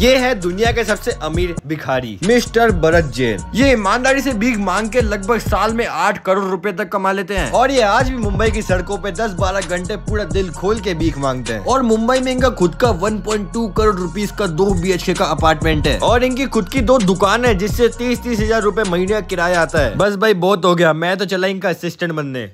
ये है दुनिया के सबसे अमीर भिखारी, मिस्टर भरत जैन ये ईमानदारी से भीख मांग के लगभग साल में आठ करोड़ रुपए तक कमा लेते हैं। और ये आज भी मुंबई की सड़कों पे 10-12 घंटे पूरा दिल खोल के भीख मांगते हैं। और मुंबई में इनका खुद का 1.2 करोड़ रुपीस का दो बी का अपार्टमेंट है। और इनकी खुद की दो दुकान है, जिससे तीस तीस हज़ार रूपए महीने का किराया आता है। बस भाई, बहुत हो गया। मैं तो चला इनका असिस्टेंट बनने।